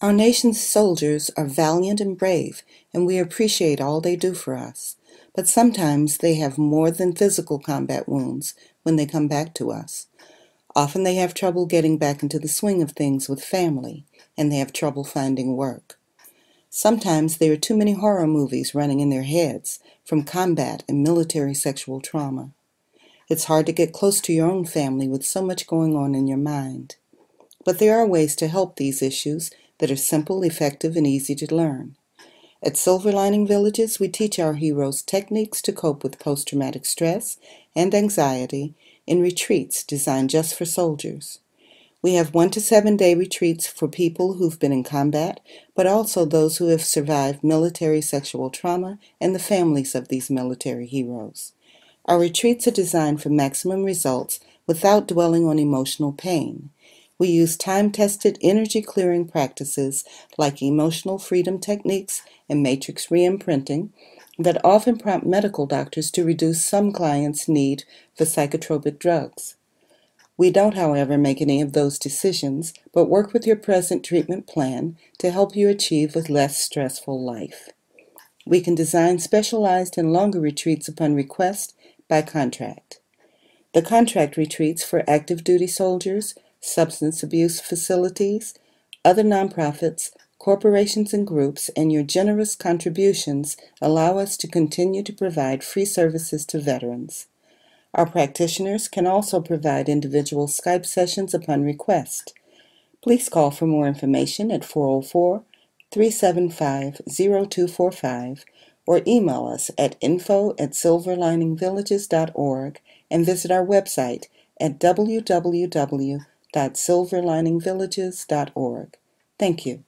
Our nation's soldiers are valiant and brave, and we appreciate all they do for us. But sometimes they have more than physical combat wounds when they come back to us. Often they have trouble getting back into the swing of things with family, and they have trouble finding work. Sometimes there are too many horror movies running in their heads from combat and military sexual trauma. It's hard to get close to your own family with so much going on in your mind. But there are ways to help these issues that are simple, effective, and easy to learn. At Silver Lining Villages, we teach our heroes techniques to cope with post traumatic stress and anxiety in retreats designed just for soldiers. We have one to seven day retreats for people who've been in combat, but also those who have survived military sexual trauma and the families of these military heroes. Our retreats are designed for maximum results without dwelling on emotional pain. We use time tested energy clearing practices like emotional freedom techniques and matrix reimprinting that often prompt medical doctors to reduce some clients' need for psychotropic drugs. We don't, however, make any of those decisions, but work with your present treatment plan to help you achieve a less stressful life. We can design specialized and longer retreats upon request by contract. The contract retreats for active duty soldiers substance abuse facilities, other nonprofits, corporations and groups, and your generous contributions allow us to continue to provide free services to veterans. Our practitioners can also provide individual Skype sessions upon request. Please call for more information at 404 375 0245 or email us at info at silverliningvillages.org and visit our website at www www.silverliningvillages.org. Thank you.